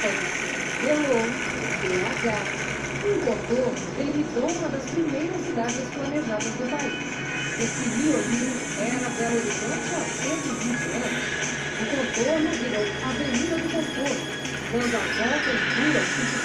Belo, BH. um contorno delimitou uma das primeiras cidades planejadas do país. Esse rio era Belo Horizonte há 120 anos. O contorno virou Avenida do Contorno, dando a volta em que